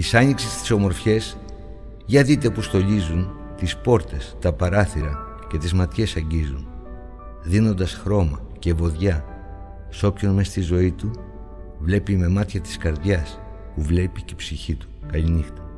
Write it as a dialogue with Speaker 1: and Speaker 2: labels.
Speaker 1: Τις άνοιξες τις ομορφιές, για δείτε που στολίζουν τις πόρτες, τα παράθυρα και τις ματιές αγγίζουν, δίνοντας χρώμα και βοδιά σ' όποιον μες στη ζωή του βλέπει με μάτια της καρδιάς που βλέπει και η ψυχή του. Καληνύχτα.